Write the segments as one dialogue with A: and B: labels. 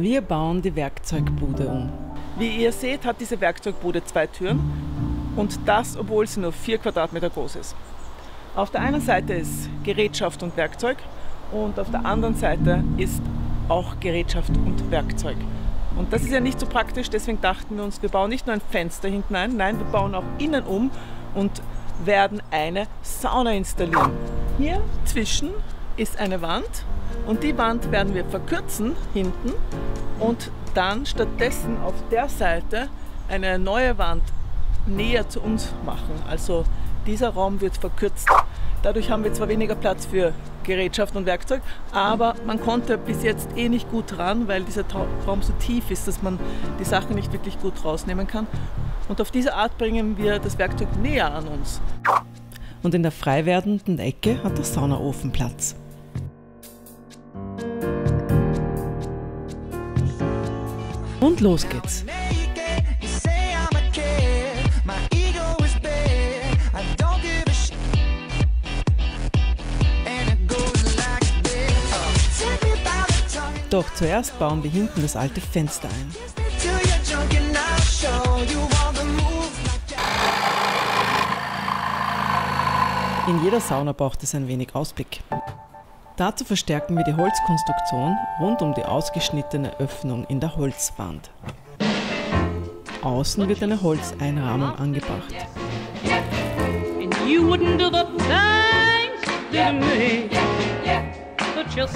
A: Wir bauen die Werkzeugbude um.
B: Wie ihr seht, hat diese Werkzeugbude zwei Türen und das, obwohl sie nur vier Quadratmeter groß ist. Auf der einen Seite ist Gerätschaft und Werkzeug und auf der anderen Seite ist auch Gerätschaft und Werkzeug. Und das ist ja nicht so praktisch, deswegen dachten wir uns, wir bauen nicht nur ein Fenster hinten ein, nein, wir bauen auch innen um und werden eine Sauna installieren. Hier zwischen ist eine Wand und die Wand werden wir verkürzen hinten und dann stattdessen auf der Seite eine neue Wand näher zu uns machen. Also dieser Raum wird verkürzt. Dadurch haben wir zwar weniger Platz für Gerätschaft und Werkzeug, aber man konnte bis jetzt eh nicht gut ran, weil dieser Raum so tief ist, dass man die Sachen nicht wirklich gut rausnehmen kann. Und auf diese Art bringen wir das Werkzeug näher an uns.
A: Und in der frei werdenden Ecke hat der Saunaofen Platz. Und los geht's. Doch zuerst bauen wir hinten das alte Fenster ein. In jeder Sauna braucht es ein wenig Ausblick. Dazu verstärken wir die Holzkonstruktion rund um die ausgeschnittene Öffnung in der Holzwand. Außen wird eine Holzeinrahmung angebracht.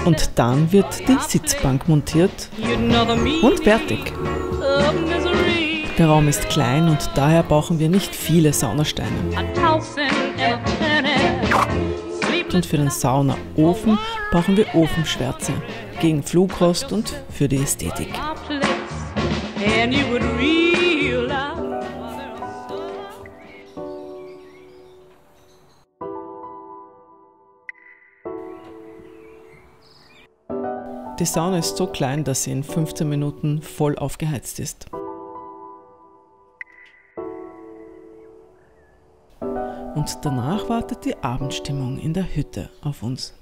A: Und dann wird die Sitzbank montiert und fertig. Der Raum ist klein und daher brauchen wir nicht viele Saunasteine. Und für den Saunaofen brauchen wir Ofenschwärze gegen Flugrost und für die Ästhetik. Die Sauna ist so klein, dass sie in 15 Minuten voll aufgeheizt ist. Und danach wartet die Abendstimmung in der Hütte auf uns.